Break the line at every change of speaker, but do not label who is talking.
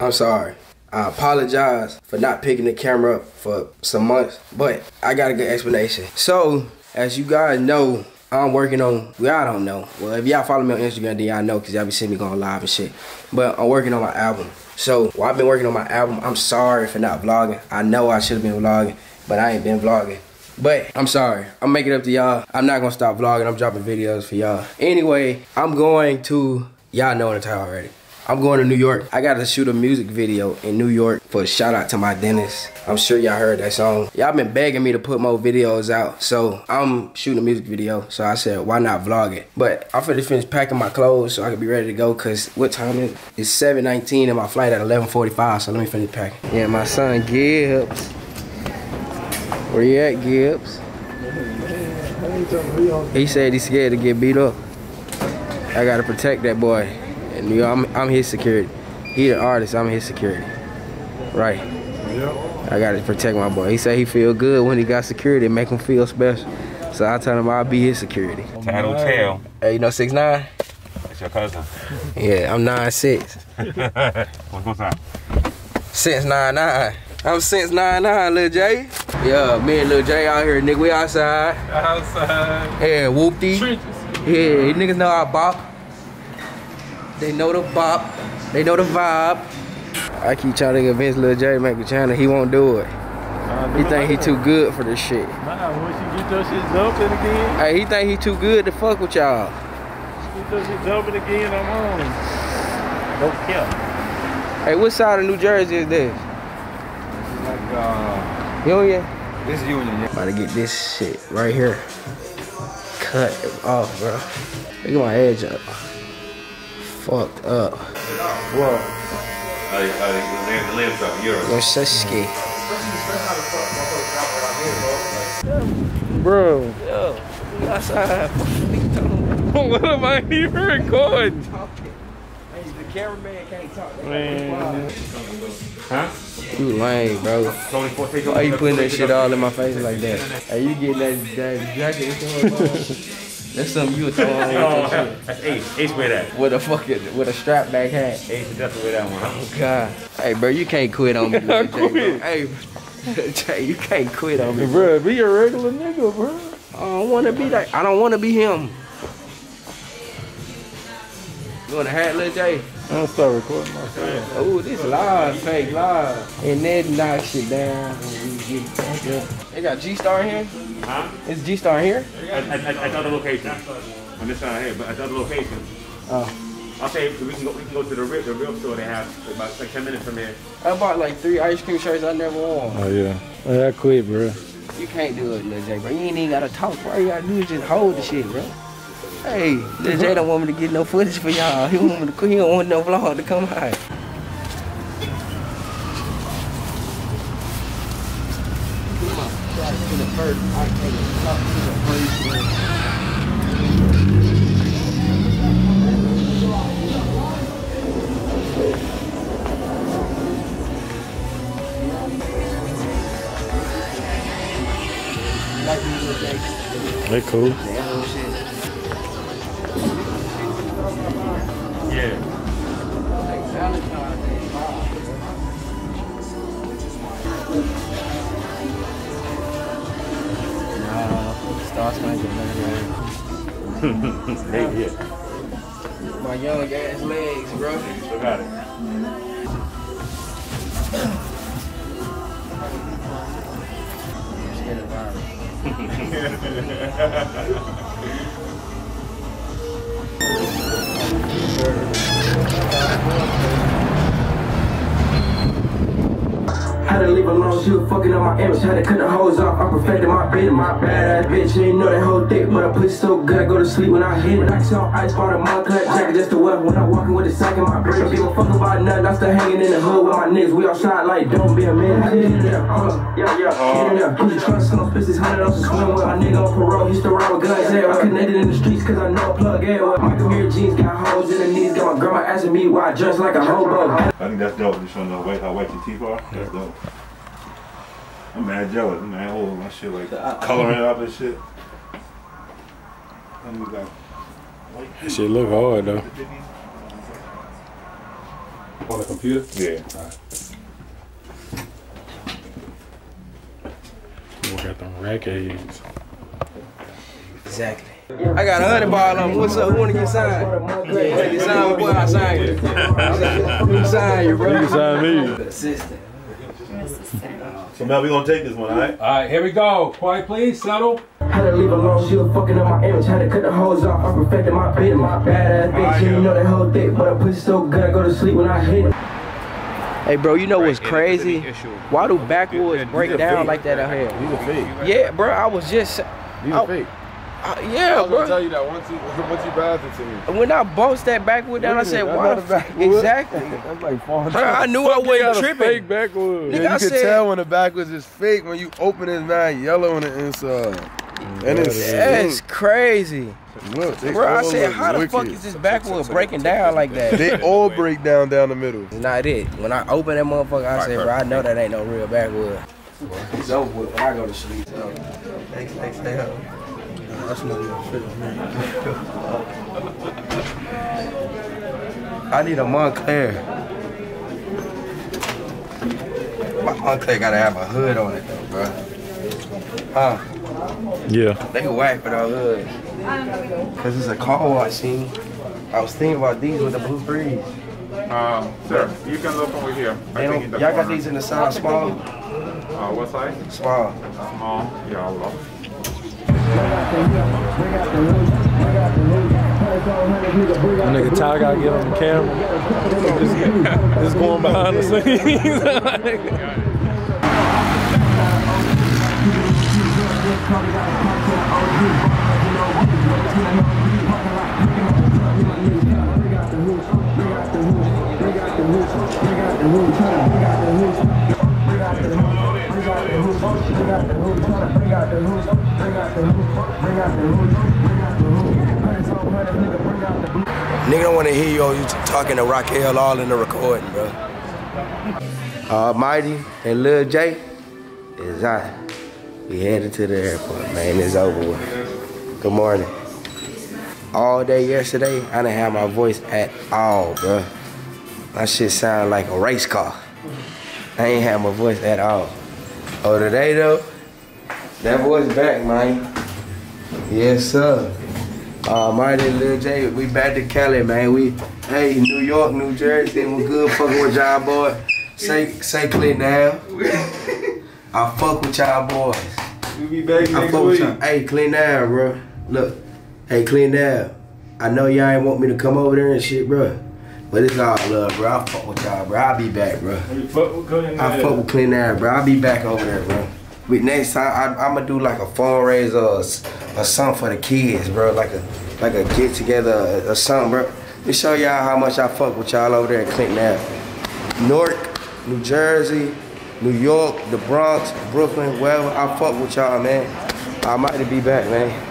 I'm sorry. I apologize for not picking the camera up for some months, but I got a good explanation. So, as you guys know, I'm working on, well, I don't know. Well, if y'all follow me on Instagram, then y'all know because y'all be seeing me going live and shit. But I'm working on my album. So, while I've been working on my album, I'm sorry for not vlogging. I know I should have been vlogging, but I ain't been vlogging. But I'm sorry. I'm making up to y'all. I'm not gonna stop vlogging. I'm dropping videos for y'all. Anyway, I'm going to, y'all know the title already. I'm going to New York. I got to shoot a music video in New York for a shout out to my dentist. I'm sure y'all heard that song. Y'all been begging me to put more videos out. So I'm shooting a music video. So I said, why not vlog it? But I'm finna finish packing my clothes so I can be ready to go. Cause what time is it? It's 7.19 and my flight at 11.45. So let me finish packing. Yeah, my son Gibbs. Where you at, Gibbs? He said he's scared to get beat up. I gotta protect that boy. And you know, I'm, I'm his security. He the artist, I'm his security. Right.
Yep.
I gotta protect my boy. He said he feel good when he got security, make him feel special. So I told him I'll be his security.
Title tail.
Hey, you know six nine?
That's your cousin.
Yeah, I'm nine six.
What's what's up?
Since nine nine. I'm since nine nine, Lil J. Yeah, me and Lil J out here, nigga. We outside.
Outside.
Yeah.
Trenches.
Yeah, you niggas know I bop. They know the bop. They know the vibe. I keep trying to convince Lil J to make a channel. He won't do it. He think he too good for this shit.
Nah, once you get your shit jumping again,
Hey, he think he too good to fuck with y'all.
get your shit jumping again, I'm on. Don't cap.
Hey, what side of New Jersey is this?
Like, uh,
Union?
this union, yeah.
About to get this shit right here. Cut it off, bro. Look at my edge up. Fucked up.
What?
Uh, uh, the land, the land truck, Europe.
Go Seski.
Bro.
Yo, we outside.
what am I even recording?
Hey, the cameraman can't talk.
Man.
Huh?
You lame, bro.
Tony Ford,
Why you putting that shit all in my face like that? Hey, you getting that, that jacket? That's something you would throw on with that shit.
that's Ace. Ace wear that.
With a fucking, with a strap back hat.
Ace should definitely wear that one.
Oh, God. Hey, bro, you can't quit on me. Lil J, bro.
quit.
Hey, Jay, you can't quit on me.
Bro, be a regular nigga, bro.
I don't want to be like, I don't want to be him. You want a hat, Lil J?
I'm gonna start recording myself.
Oh, this live, fake live. And then knock shit down. when we get back up. They got G-Star here?
Huh?
Is G-Star here?
At, at, at, at other location. On this side here, but at other location.
Oh.
I'll say we can go. We can go to the real, the real store they have about like ten minutes from here.
I bought like three ice cream shirts I never wore.
Oh, yeah. Hey, I quit, bro.
You can't do it, Lil J, bro. You ain't even gotta talk, bro. You gotta do is just hold the shit, bro. Hey, Lil J don't want me to get no footage for y'all. He want me to, he don't want no vlog to come out.
They cool.
Yeah.
Star Spangled man.
Hey, yeah.
My young ass legs, bro.
Look at it. Thank you.
Had to leave alone, she was fucking up my image. Had to cut the hose off, I perfected my bit. My badass bitch, you ain't know that whole thick, but I pussy so good, I go to sleep when I hit it. I saw ice, bought a cut jacket just to wear when I'm walking with a sack in my bitch. Don't give a fuck about nothing, I'm still hanging in the hood with my niggas. We all shot like, don't be a man. Get uh, yeah, yeah, get in there. Put your trust on those pistols, hundred ounces swim with my nigga on parole. He still ride with guns, yeah. I connected in the streets, cause I know a plug, yeah. My career jeans got holes in the knees, got my grandma asking me why I dress like a hobo.
I think that's dope. Just showing the way how white your teeth are. That's dope.
I'm mad jealous, man. Oh, my shit like coloring it up and shit. Let me go.
That shit look hard though. On the computer?
Yeah.
We got them rack aids.
Exactly. I got a hundred ball on. What's up? Who wanna get signed? Wanna get signed? Boy, I sign you. Sign you, bro?
You can sign me.
Assistant.
So now we gonna take this one, alright?
All right, here we go. Quiet, please. Settle.
Had to leave alone, she was fucking up my image. Had to cut the hose off, I perfected my business. Badass bitch, you know that whole thick, but I pussy so good, I go to sleep when I hit it.
Hey, bro, you know what's crazy? Why do backwoods break down like that out here?
These are fake.
Yeah, bro, I was just.
These are fake. I
yeah,
was gonna tell you that once you once you buy it to me.
When I bossed that backwood down, I
Look
said, "Why?"
that's not.
Exactly.
That's like four
Bro, I knew I wasn't tripping.
Fake backwood.
Nigga,
Yeah,
I
you can
said-
tell when the backwards is fake when you open it, man, yellow on the inside. Mm, and it's
That's crazy,
look, they
bro. I said,
look
"How the
wicked.
fuck is this backwood breaking down like that?"
They all break down down the middle.
It's not it. When I open that motherfucker, I say, bro, I know that ain't no real backwood. It's over with when I go to sleep. So. Thanks, thanks, stay. That's not even fit on me. I need a Moncler. My Moncler gotta have a hood on it though, bro. Huh?
Yeah.
They can whack for the hood. Cause it's a car wash scene. I was thinking about these with the blue breeze.
Um, sir, you can look over here.
They don't, y'all got these in the size small?
Uh, what size?
Small.
Small. Yeah, I'll look.
Nigga Ty gotta get on the camera. Just, just going behind the scenes.
Nigga don't want to hear you, you talking to Raquel all in the recording, bro. Almighty and Lil J is out. We headed to the airport, man. It's over with. Good morning. All day yesterday, I didn't have my voice at all, bro. My shit sound like a race car. I ain't have my voice at all. Oh, today though, that boy's back, man. Yes, sir. Uh, Almighty Lil J, we back to Cali, man. We, hey, New York, New Jersey, we good fucking with y'all boy. Say, say Clinton now. I fuck with y'all boys.
We'll be back
I fuck with y'all. Hey, clean now, bro. Look, hey, clean now. I know y'all ain't want me to come over there and shit, bro. But it's all love, bro. I fuck with y'all, bro. I'll be back, bro. I fuck with clean air, bro. I'll be back over there, bro. But next time, I, I'm gonna do like a fundraiser or, or something for the kids, bro. Like a like a get together or, or something, bro. Let me show y'all how much I fuck with y'all over there in Clinton Ave. Newark, New Jersey, New York, the Bronx, Brooklyn, wherever. I fuck with y'all, man. I might be back, man.